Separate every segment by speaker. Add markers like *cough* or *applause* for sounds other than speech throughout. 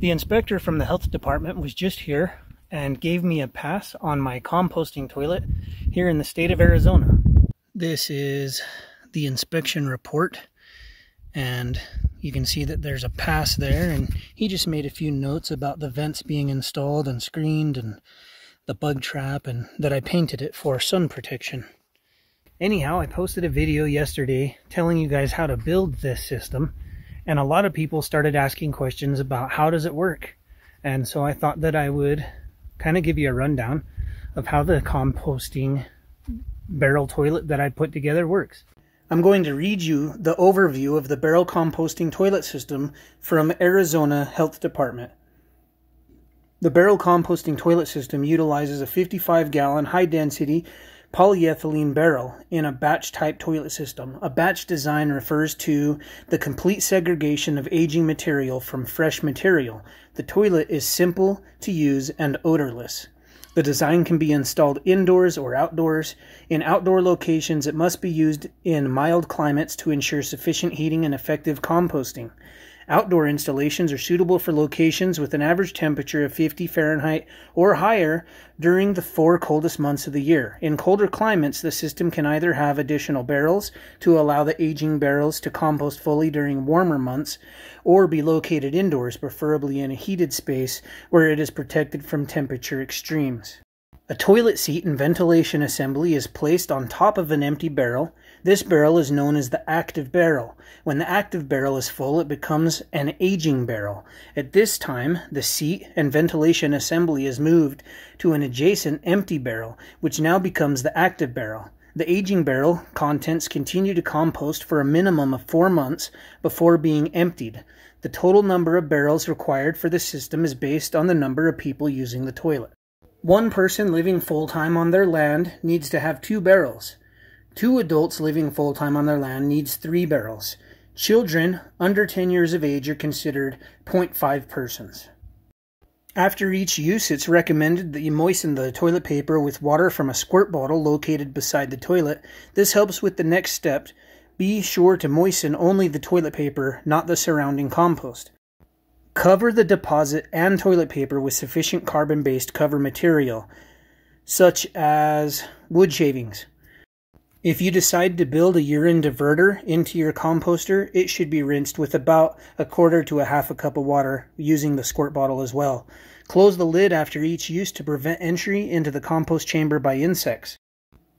Speaker 1: The inspector from the health department was just here and gave me a pass on my composting toilet here in the state of Arizona. This is the inspection report and you can see that there's a pass there and he just made a few notes about the vents being installed and screened and the bug trap and that I painted it for sun protection. Anyhow, I posted a video yesterday telling you guys how to build this system and a lot of people started asking questions about how does it work and so I thought that I would kind of give you a rundown of how the composting barrel toilet that I put together works. I'm going to read you the overview of the barrel composting toilet system from Arizona Health Department. The barrel composting toilet system utilizes a 55 gallon high density polyethylene barrel in a batch type toilet system. A batch design refers to the complete segregation of aging material from fresh material. The toilet is simple to use and odorless. The design can be installed indoors or outdoors. In outdoor locations, it must be used in mild climates to ensure sufficient heating and effective composting. Outdoor installations are suitable for locations with an average temperature of 50 Fahrenheit or higher during the four coldest months of the year. In colder climates, the system can either have additional barrels to allow the aging barrels to compost fully during warmer months or be located indoors, preferably in a heated space where it is protected from temperature extremes. A toilet seat and ventilation assembly is placed on top of an empty barrel. This barrel is known as the active barrel. When the active barrel is full, it becomes an aging barrel. At this time, the seat and ventilation assembly is moved to an adjacent empty barrel, which now becomes the active barrel. The aging barrel contents continue to compost for a minimum of four months before being emptied. The total number of barrels required for the system is based on the number of people using the toilet. One person living full time on their land needs to have two barrels. Two adults living full time on their land needs three barrels. Children under 10 years of age are considered 0.5 persons. After each use, it's recommended that you moisten the toilet paper with water from a squirt bottle located beside the toilet. This helps with the next step. Be sure to moisten only the toilet paper, not the surrounding compost. Cover the deposit and toilet paper with sufficient carbon based cover material, such as wood shavings. If you decide to build a urine diverter into your composter, it should be rinsed with about a quarter to a half a cup of water using the squirt bottle as well. Close the lid after each use to prevent entry into the compost chamber by insects.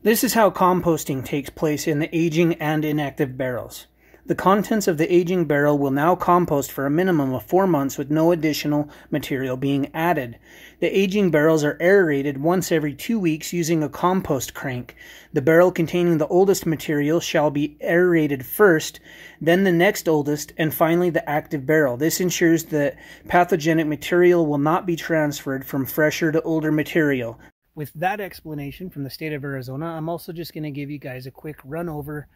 Speaker 1: This is how composting takes place in the aging and inactive barrels. The contents of the aging barrel will now compost for a minimum of four months with no additional material being added. The aging barrels are aerated once every two weeks using a compost crank. The barrel containing the oldest material shall be aerated first, then the next oldest, and finally the active barrel. This ensures that pathogenic material will not be transferred from fresher to older material. With that explanation from the state of Arizona, I'm also just going to give you guys a quick run over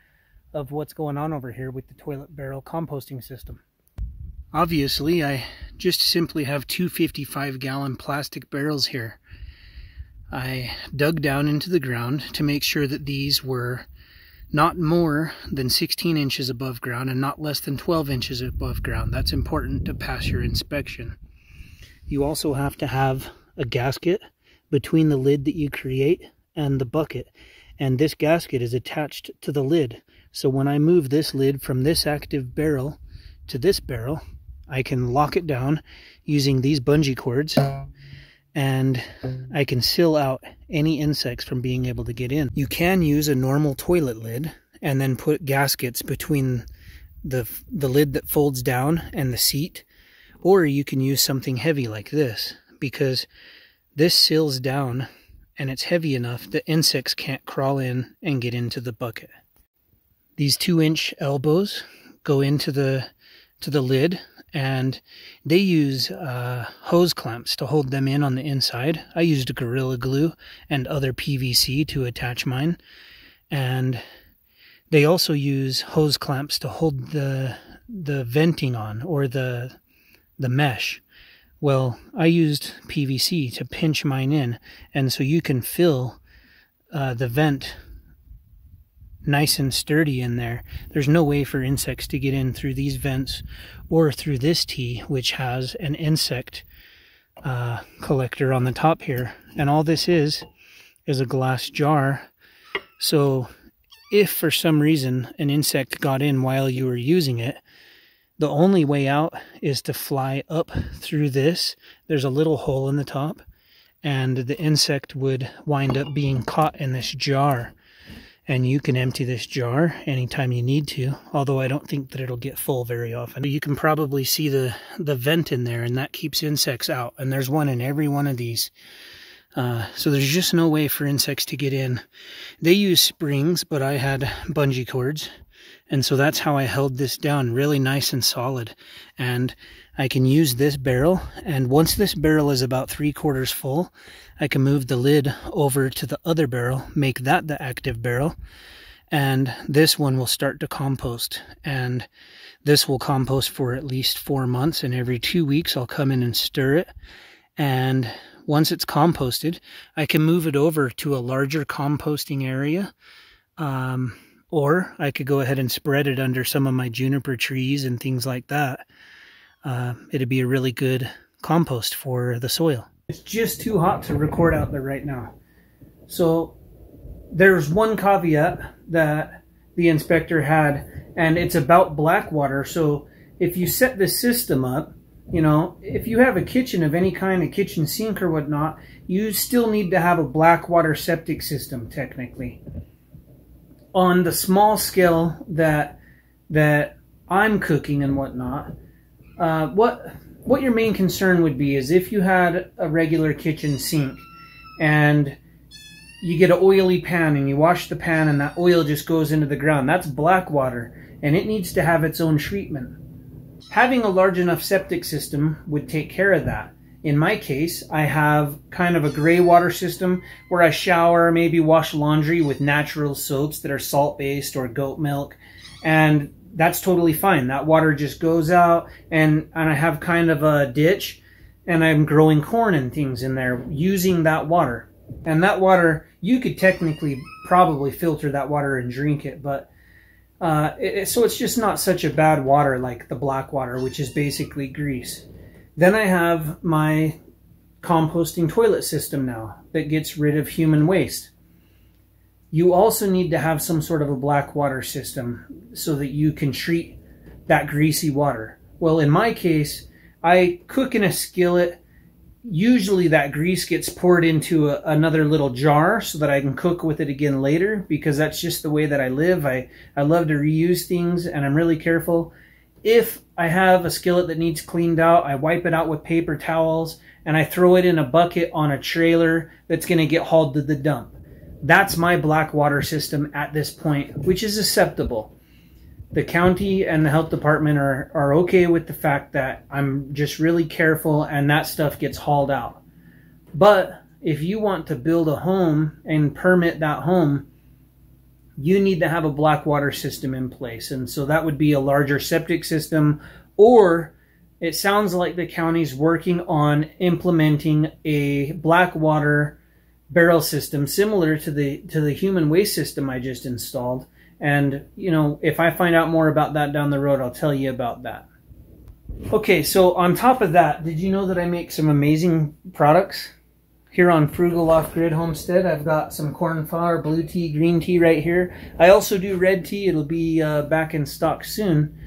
Speaker 1: of what's going on over here with the toilet barrel composting system. Obviously, I just simply have two 55 gallon plastic barrels here. I dug down into the ground to make sure that these were not more than 16 inches above ground and not less than 12 inches above ground. That's important to pass your inspection. You also have to have a gasket between the lid that you create and the bucket and this gasket is attached to the lid so when I move this lid from this active barrel to this barrel, I can lock it down using these bungee cords and I can seal out any insects from being able to get in. You can use a normal toilet lid and then put gaskets between the, the lid that folds down and the seat, or you can use something heavy like this because this seals down and it's heavy enough that insects can't crawl in and get into the bucket. These two inch elbows go into the to the lid and they use uh, hose clamps to hold them in on the inside. I used Gorilla Glue and other PVC to attach mine. And they also use hose clamps to hold the the venting on or the the mesh. Well, I used PVC to pinch mine in, and so you can fill uh, the vent nice and sturdy in there. There's no way for insects to get in through these vents or through this tee, which has an insect uh, collector on the top here. And all this is, is a glass jar. So if for some reason an insect got in while you were using it, the only way out is to fly up through this. There's a little hole in the top and the insect would wind up being caught in this jar and you can empty this jar anytime you need to although I don't think that it'll get full very often. You can probably see the the vent in there and that keeps insects out and there's one in every one of these. Uh, so there's just no way for insects to get in. They use springs but I had bungee cords and so that's how I held this down really nice and solid. And I can use this barrel and once this barrel is about three quarters full I can move the lid over to the other barrel make that the active barrel and this one will start to compost. And this will compost for at least four months and every two weeks I'll come in and stir it. And once it's composted I can move it over to a larger composting area um, or I could go ahead and spread it under some of my juniper trees and things like that uh, it'd be a really good compost for the soil. It's just too hot to record out there right now. So there's one caveat that the inspector had, and it's about black water. So if you set this system up, you know, if you have a kitchen of any kind, a kitchen sink or whatnot, you still need to have a black water septic system, technically. On the small scale that that I'm cooking and whatnot, uh, what what your main concern would be is if you had a regular kitchen sink and you get an oily pan and you wash the pan and that oil just goes into the ground. That's black water and it needs to have its own treatment. Having a large enough septic system would take care of that. In my case, I have kind of a gray water system where I shower, maybe wash laundry with natural soaps that are salt based or goat milk. And that's totally fine. That water just goes out and, and I have kind of a ditch and I'm growing corn and things in there using that water. And that water, you could technically probably filter that water and drink it, but uh, it, so it's just not such a bad water like the black water, which is basically grease. Then I have my composting toilet system now that gets rid of human waste. You also need to have some sort of a black water system so that you can treat that greasy water. Well, in my case, I cook in a skillet. Usually that grease gets poured into a, another little jar so that I can cook with it again later because that's just the way that I live. I, I love to reuse things and I'm really careful. If I have a skillet that needs cleaned out, I wipe it out with paper towels and I throw it in a bucket on a trailer that's going to get hauled to the dump that's my black water system at this point, which is acceptable. The county and the health department are, are okay with the fact that I'm just really careful and that stuff gets hauled out. But if you want to build a home and permit that home, you need to have a black water system in place. And so that would be a larger septic system, or it sounds like the county's working on implementing a black water barrel system similar to the to the human waste system I just installed. And you know, if I find out more about that down the road, I'll tell you about that. Okay, so on top of that, did you know that I make some amazing products here on Frugal Off Grid Homestead? I've got some corn flour, blue tea, green tea right here. I also do red tea. It'll be uh, back in stock soon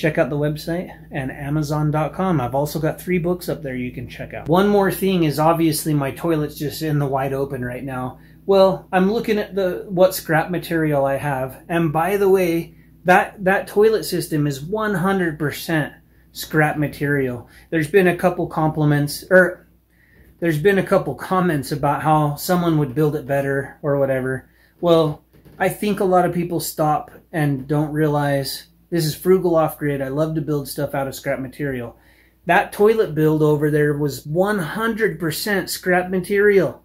Speaker 1: check out the website and amazon.com. I've also got three books up there you can check out. One more thing is obviously my toilet's just in the wide open right now. Well, I'm looking at the what scrap material I have. And by the way, that that toilet system is 100% scrap material. There's been a couple compliments or there's been a couple comments about how someone would build it better or whatever. Well, I think a lot of people stop and don't realize this is frugal off grid. I love to build stuff out of scrap material. That toilet build over there was 100% scrap material.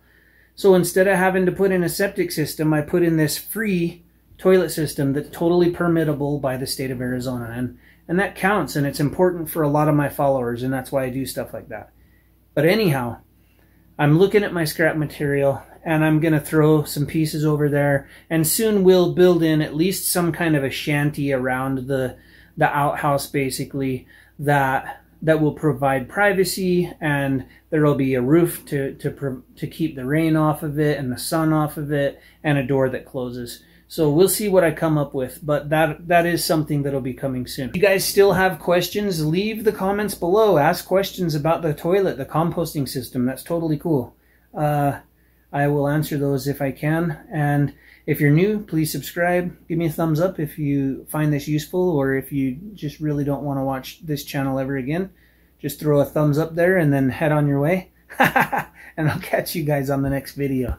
Speaker 1: So instead of having to put in a septic system, I put in this free toilet system that's totally permittable by the state of Arizona. And, and that counts, and it's important for a lot of my followers, and that's why I do stuff like that. But anyhow, I'm looking at my scrap material and I'm going to throw some pieces over there and soon we'll build in at least some kind of a shanty around the the outhouse basically that that will provide privacy and there will be a roof to to to keep the rain off of it and the sun off of it and a door that closes. So we'll see what I come up with, but that that is something that'll be coming soon. If you guys still have questions, leave the comments below. Ask questions about the toilet, the composting system. That's totally cool. Uh, I will answer those if I can. And if you're new, please subscribe. Give me a thumbs up if you find this useful or if you just really don't want to watch this channel ever again. Just throw a thumbs up there and then head on your way. *laughs* and I'll catch you guys on the next video.